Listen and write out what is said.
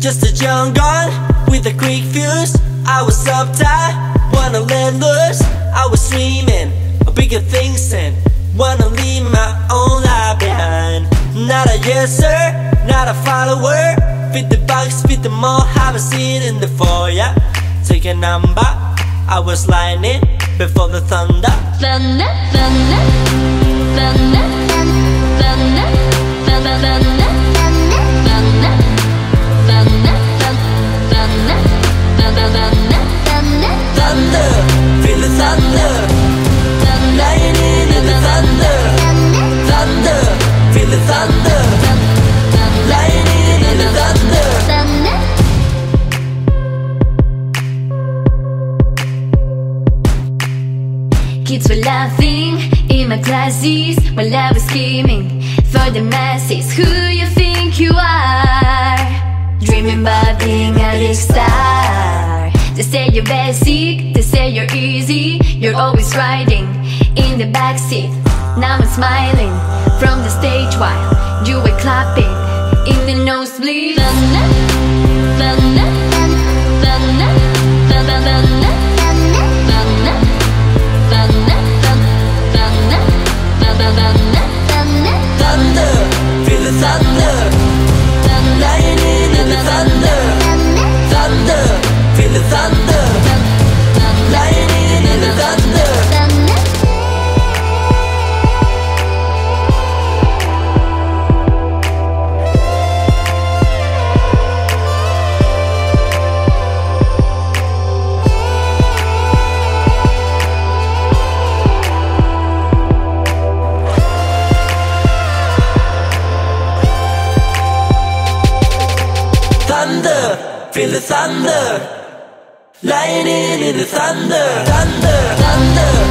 Just a young gun with a quick fuse. I was uptight, wanna let loose I was dreaming of bigger things and wanna leave my own life behind. Not a yes sir, not a follower. Fit the box, fit the mold, haven't seen in the foyer. Take a number, I was lightning before the Thunder, thunder, thunder, Kids were laughing in my classes while I was screaming for the masses. Who you think you are? Dreaming about being a big star. They say you're basic, they say you're easy. You're always riding in the backseat. Now I'm smiling from the stage while you were clapping in the nosebleed. Feel the thunder. Lightning in the thunder. Thunder, thunder,